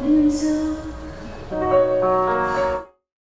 And so